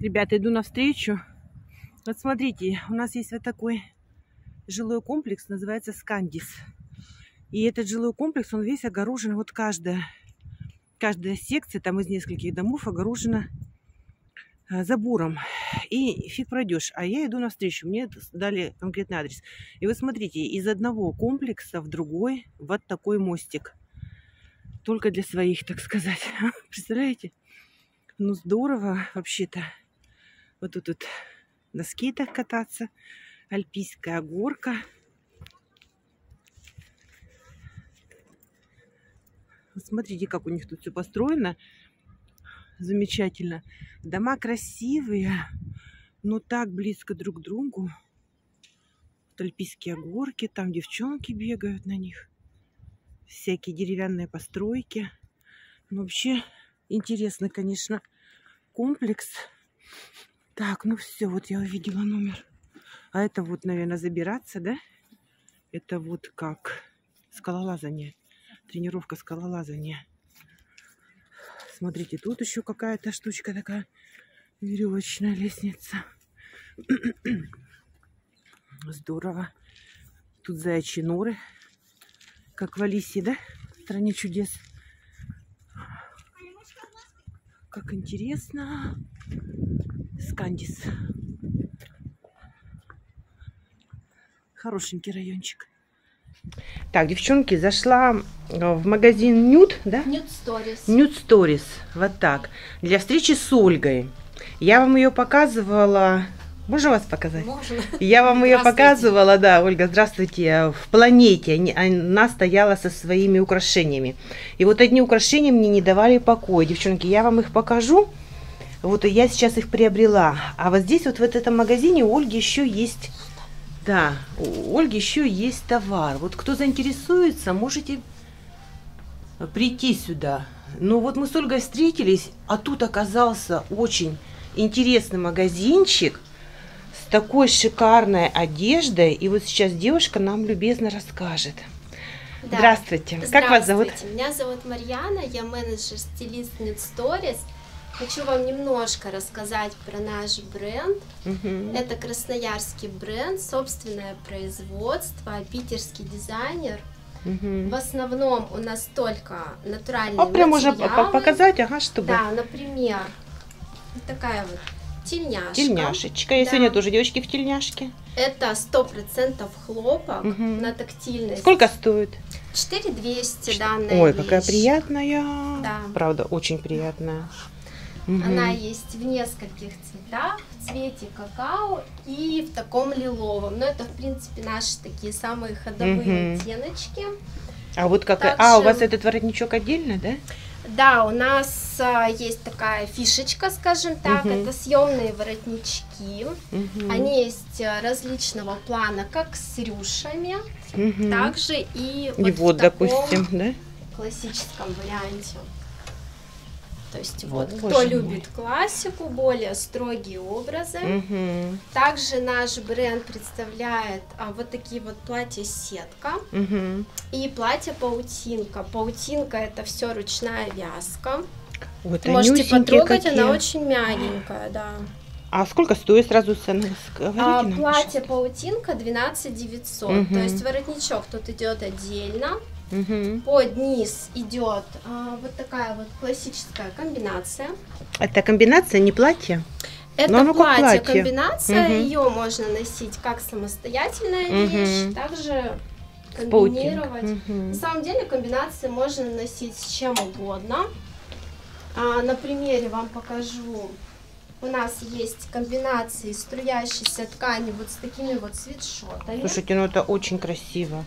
Ребята, иду навстречу. Вот смотрите, у нас есть вот такой жилой комплекс, называется Скандис. И этот жилой комплекс, он весь огорожен, вот каждая, каждая секция, там из нескольких домов огорожена а, забором. И фиг пройдешь. А я иду навстречу. Мне дали конкретный адрес. И вот смотрите, из одного комплекса в другой вот такой мостик. Только для своих, так сказать. Представляете? Ну, здорово вообще-то. Вот тут вот на скейтах кататься. Альпийская горка. Смотрите, как у них тут все построено замечательно. Дома красивые, но так близко друг к другу. Альпийские горки, там девчонки бегают на них. Всякие деревянные постройки. Ну, вообще интересно, конечно, комплекс. Так, ну все, вот я увидела номер. А это вот, наверное, забираться, да? Это вот как скалолазание. Тренировка скалолазания. Смотрите, тут еще какая-то штучка такая. Веревочная лестница. Здорово. Тут заячьи норы. Как в Алисе, да? В стране чудес. Как интересно. Скандис. Хорошенький райончик. Так, девчонки, зашла э, в магазин Nude, да? Nude Stories. Nude Stories, вот так. Для встречи с Ольгой. Я вам ее показывала... Можно вас показать? Можно. Я вам ее показывала, да, Ольга, здравствуйте, в планете. Она стояла со своими украшениями. И вот одни украшения мне не давали покоя. Девчонки, я вам их покажу. Вот я сейчас их приобрела. А вот здесь вот в этом магазине у Ольги еще есть да, у Ольги еще есть товар. Вот кто заинтересуется, можете прийти сюда. Но вот мы с Ольгой встретились, а тут оказался очень интересный магазинчик с такой шикарной одеждой. И вот сейчас девушка нам любезно расскажет. Да. Здравствуйте. Здравствуйте. Как вас зовут? Меня зовут Марьяна, я менеджер-стилист Nude Stories. Хочу вам немножко рассказать про наш бренд. Мгм. Это красноярский бренд, собственное производство, питерский дизайнер. Мгм. В основном у нас только натуральные А прям материалы. по- показать, ага, чтобы Да, например, вот такая вот тельняшка. тельняшечка. Я Да. сегодня тоже девочки в тельняшке. Это 100% хлопок Мгм. на тактильность. Сколько стоит? 4200 данная Ой, какая вещь. приятная. Да. Правда, очень приятная. Мгм. Она есть в нескольких цветах, в цвете какао и в таком лиловом. Но это, в принципе, наши такие самые ходовые Мгм. оттеночки. А вот какая... Также- А, у вас этот воротничок отдельно, да? Да, у нас а, есть такая фишечка, скажем так, Мгм. это съемные воротнички. Мгм. Они есть а, различного плана, как с рюшами, Мгм. также и, И в вот, таком допустим, да? классическом варианте. То есть вот, Боже кто мой. любит классику, более строгие образы. Мгм. Также наш бренд представляет а, вот такие вот платья-сетка Мгм. и платье-паутинка. Паутинка это все ручная вязка. Ой, Можете потрогать, какие. она очень мягенькая, да. А сколько стоит сразу? Говорите А, нам, платье-паутинка 12 900. Мгм. То есть воротничок тут идет отдельно. Мгм. Под низ идет а, вот такая вот классическая комбинация. Это комбинация, не платье? Это Но как платье, платье. комбинация, Мгм. ее можно носить как самостоятельная Мгм. вещь, также комбинировать. Мгм. На самом деле комбинации можно носить с чем угодно. А, на примере вам покажу. У нас есть комбинации струящейся ткани вот с такими вот свитшотами. Слушайте, ну это очень красиво.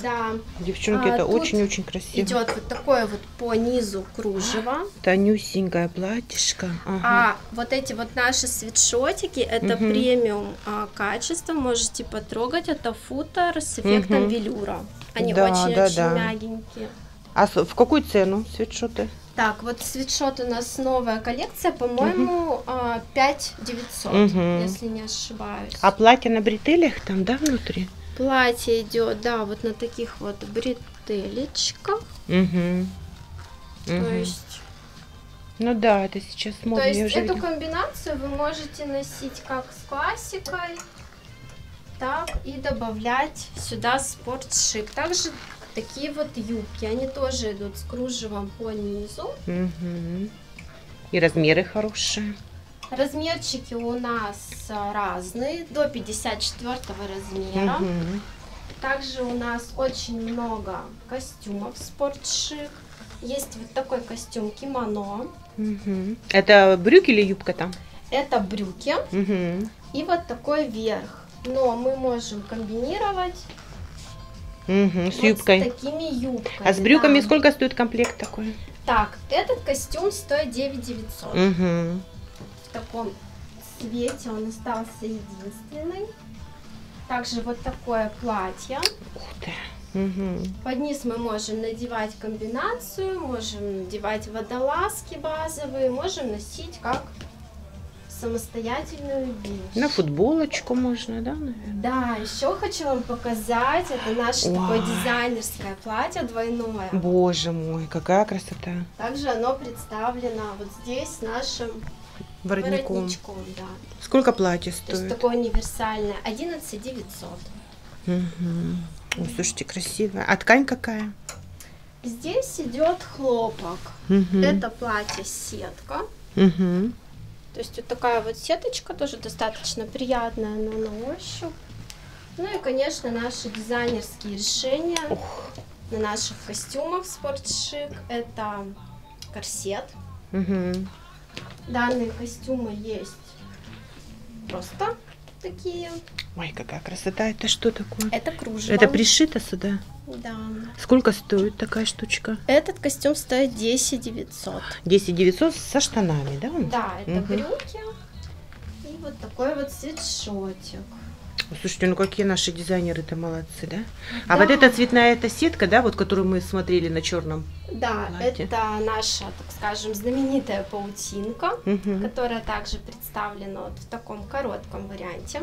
Да, Девчонки, А, это очень-очень красиво. идет вот такое вот по низу кружево. Тонюсенькое платьишко. Ага. А вот эти вот наши свитшотики, это Мгм. премиум а, качество, можете потрогать, это футер с эффектом Мгм. велюра. Они Да, очень-очень да, да. мягенькие. А в какую цену свитшоты? Так, вот свитшот у нас новая коллекция, по-моему, а, 5 900, Мгм. если не ошибаюсь. А платье на бретелях там, да, внутри? Платье идет, да, вот на таких вот бретелечках. Угу. То есть Ну да, это сейчас модно. То есть эту видела. комбинацию вы можете носить как с классикой, так и добавлять сюда спортшик. Также такие вот юбки, они тоже идут с кружевом по низу. Мгм. И размеры хорошие. Размерчики у нас разные, до 54 размера. Мгм. Также у нас очень много костюмов спортшик. Есть вот такой костюм кимоно. Мгм. Это брюки или юбка там? Это брюки Мгм. и вот такой верх. Но мы можем комбинировать Мгм, С вот юбкой. с такими юбками. А с брюками да. сколько стоит комплект такой? Так, этот костюм стоит 9900. Мгм. В таком цвете он остался единственный. Также вот такое платье. Ух ты. Мгм. Под низ мы можем надевать комбинацию, можем надевать водолазки базовые, можем носить как самостоятельную вещь. На футболочку можно, да, наверное? Да, еще хочу вам показать, это наше такое Вау. дизайнерское платье двойное. Боже мой, какая красота. Также оно представлено вот здесь нашим Воротником. воротничком, да. Сколько платье То есть стоит? такое универсальное, 11 900. Мгм. Ой, слушайте, красивая. А ткань какая? Здесь идет хлопок. Мгм. Это платье сетка. Мгм. То есть вот такая вот сеточка тоже достаточно приятная, но на ощупь. Ну и, конечно, наши дизайнерские решения Ух. на наших костюмах спортшик. Это корсет. Мгм. Данные костюмы есть просто такие. Ой, какая красота. Это что такое? Это кружево. Это пришито сюда? Да. Сколько стоит такая штучка? Этот костюм стоит 10 900. 10 900 со штанами, да? Да, это Мгм. брюки. И вот такой вот свитшотик. Слушайте, ну какие наши дизайнеры-то молодцы, да? Да. А вот эта цветная эта сетка, да, вот которую мы смотрели на черном. Да, Платье. это наша, так скажем, знаменитая паутинка, Мгм. которая также представлена вот в таком коротком варианте.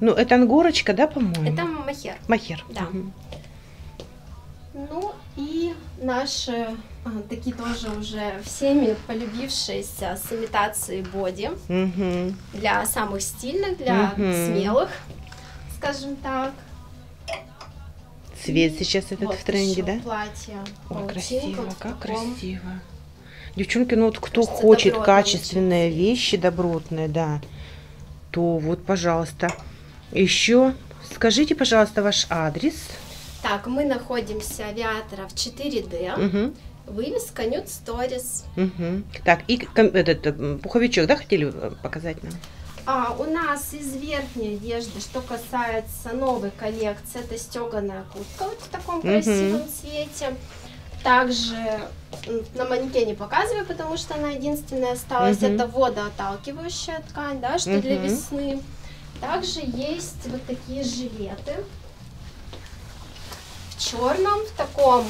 Ну, это ангорочка, да, по-моему? Это махер. Махер. Да. Мгм. Ну и наши а, такие тоже уже всеми полюбившиеся с имитацией боди Мгм. для самых стильных, для Мгм. смелых, скажем так. Цвет сейчас этот вот в тренде, да? Платье. Паутинка красиво, вот как таком. красиво. Девчонки, ну вот кто Кажется, хочет качественные вещи, добротные, да, то вот, пожалуйста. Еще скажите, пожалуйста, ваш адрес. Так, мы находимся авиаторов 4D. Мгм, Вывеска Nude Stories. мгм. Так, и этот м, пуховичок, да, хотели э, показать нам? А, у нас из верхней одежды, что касается новой коллекции, это стеганая куртка вот в таком Мгм. красивом цвете. Также на манекене показываю, потому что она единственная осталась. Мгм. Это водоотталкивающая ткань, да, что для Мгм. весны. Также есть вот такие жилеты в черном, в таком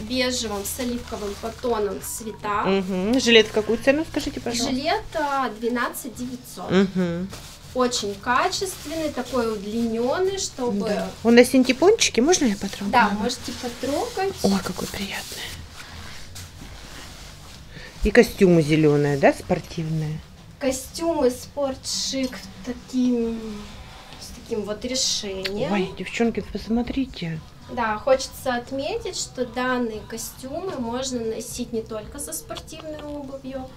бежевом с оливковым потоном цвета. Мгм. Жилет в какую цену, скажите, пожалуйста? Жилет а, 12 900. Мгм. Очень качественный, такой удлиненный, чтобы... Да. Он на синтепончике, можно я потрогаю? Да, можете потрогать. Ой, какой приятный. И костюмы зеленые, да, спортивные? Костюмы спортшик таким, с таким вот решением. Ой, девчонки, посмотрите. Да, хочется отметить, что данные костюмы можно носить не только со спортивной обувью,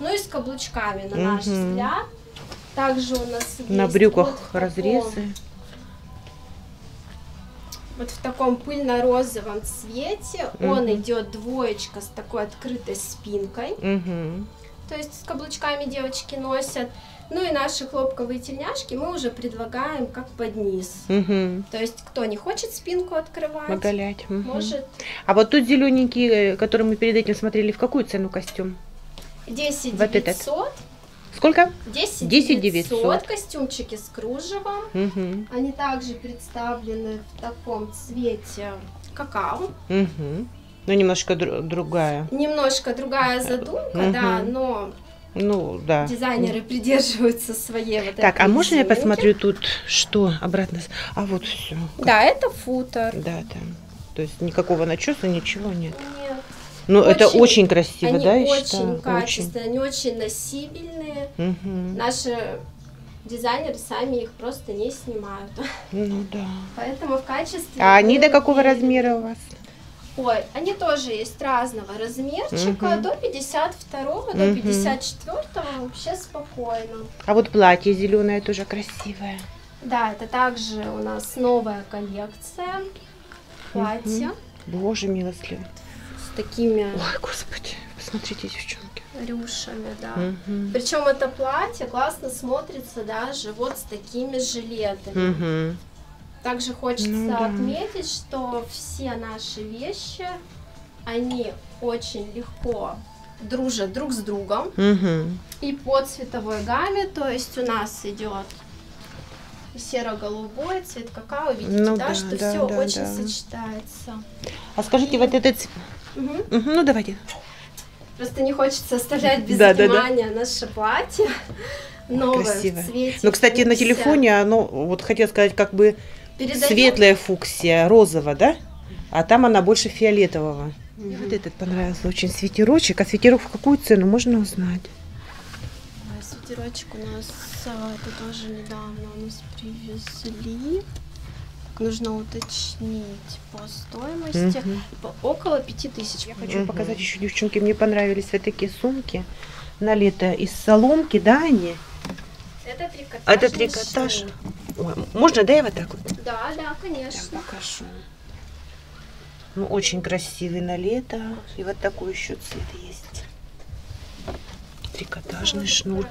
но и с каблучками, на наш Мгм. взгляд. Также у нас есть На брюках вот таком- разрезы. Вот в таком пыльно-розовом цвете. Мгм. Он идет двоечка с такой открытой спинкой. Мгм. То есть с каблучками девочки носят. Ну и наши хлопковые тельняшки мы уже предлагаем как под низ. Мгм. То есть кто не хочет спинку открывать, Оголять. Мгм. может А вот тут зелененький, э, который мы перед этим смотрели, в какую цену костюм? 10 Вот этот. 900. Сколько? 10 10 900. 900. Костюмчики с кружевом. Мгм. Они также представлены в таком цвете какао. Мгм. Ну, немножко дру- другая. Немножко другая задумка, да, Мгм. но Ну, да. дизайнеры придерживаются своей вот Так, а можно я посмотрю тут, что обратно? А вот все. Да, это футер. Да, там. То есть никакого начеса, ничего нет. Нет. Ну, это Очень- очень красиво, Они да, я очень считаю? качественные, они очень носибельные. Мгм. Наши дизайнеры сами их просто не снимают. Ну да. Поэтому в качестве... А они до какого размера у вас? Ой, они тоже есть разного размерчика, Мгм. до 52 до Мгм. 54 вообще спокойно. А вот платье зеленое тоже красивое. Да, это также у нас новая коллекция. Платье Боже милостливый. с такими Ой, господи, посмотрите, девчонки. рюшами, да. Мгм. Причем это платье классно смотрится даже вот с такими жилетами. Мгм. Также хочется Ну да. отметить, что все наши вещи, они очень легко дружат друг с другом Мгм. и по цветовой гамме, то есть у нас идет серо-голубой цвет какао, видите, Ну да, да, что да, все да, очень да. сочетается. А скажите, вот этот... ц- Мгм. Мгм, Ну, давайте. Просто не хочется оставлять без Да, да, да. внимания наше платье. Новое Красиво. в цвете Ну, кстати, на телефоне оно, вот хотела сказать, как бы Передаём? светлая фуксия, розово, да? А там она больше фиолетового. Мне вот этот понравился очень свитерочек. А свитерок в какую цену, можно узнать? А, Свитерочек у нас, а, это тоже недавно у нас привезли. Нужно уточнить по стоимости. Мгм. По- Около пяти тысяч. Я хочу показать еще, девчонки, мне понравились вот такие сумки на лето из соломки, да, они? Это трикотаж. Это трикотаж. Ой, можно, да, я вот так вот? Да, да, конечно. покажу. Ну, очень красивый на лето. И вот такой еще цвет есть. Трикотажный шнур.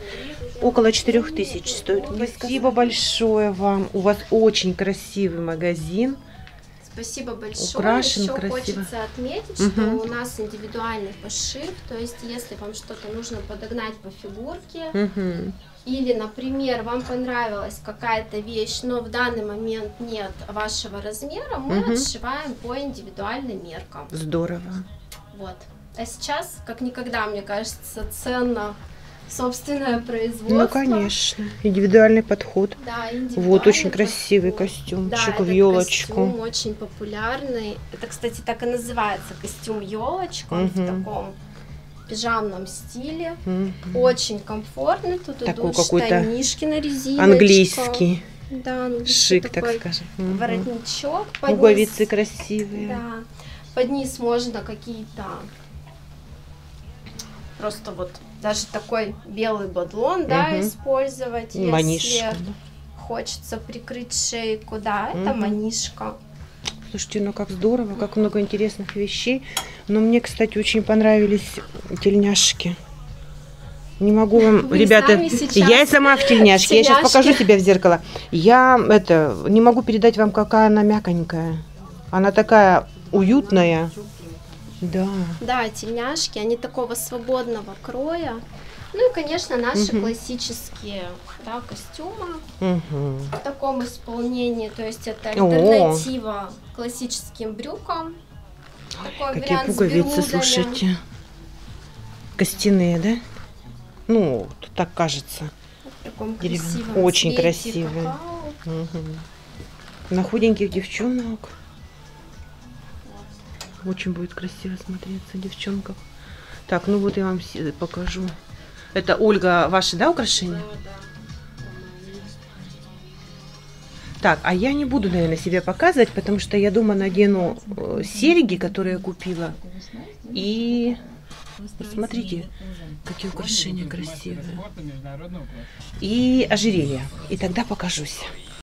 Около 4000 стоит. Спасибо большое вам. У вас очень красивый магазин. Спасибо большое. Украшен Еще красиво. хочется отметить, Мгм. что у нас индивидуальный пошив. То есть, если вам что-то нужно подогнать по фигурке, Мгм. или, например, вам понравилась какая-то вещь, но в данный момент нет вашего размера, мы Мгм. отшиваем по индивидуальным меркам. Здорово. Вот. А сейчас, как никогда, мне кажется, ценно собственное производство. Ну, конечно. Индивидуальный подход. Да, Вот индивидуальный очень красивый подход. костюмчик Да, в елочку. костюм очень популярный. Это, кстати, так и называется костюм елочка. Он в таком пижамном стиле. Мгм. Очень комфортный. Тут Такой идут какой-то штанишки на резиночках. Английский. Да, английский Шик, так такой скажем. Мгм. Воротничок. под низ. Пуговицы красивые. Да. Под низ можно какие-то просто вот даже такой белый бадлон, да, Мгм. использовать, Манишка. если да. хочется прикрыть шейку, да, это Мгм. манишка. Слушайте, ну как здорово, как много интересных вещей. Но мне, кстати, очень понравились тельняшки. Не могу вам, Вы ребята, я и сама в тельняшке. Я сейчас покажу себя в зеркало. Я это не могу передать вам, какая она мяконькая. Она такая уютная. Да. Да, тельняшки, они такого свободного кроя. Ну и, конечно, наши Мгм. классические да, костюмы Мгм. в таком исполнении. То есть это О. альтернатива классическим брюкам. Такой Какие пуговицы, слушайте. Костяные, да? Ну, так кажется. В таком красивом Очень красивые. Мгм. На худеньких девчонок. Очень будет красиво смотреться, девчонках. Так, ну вот я вам покажу. Это Ольга, ваши, да, украшения? Так, а я не буду, наверное, себя показывать, потому что я дома надену э, серьги, которые я купила. И посмотрите, какие украшения красивые. И ожерелье. И тогда покажусь.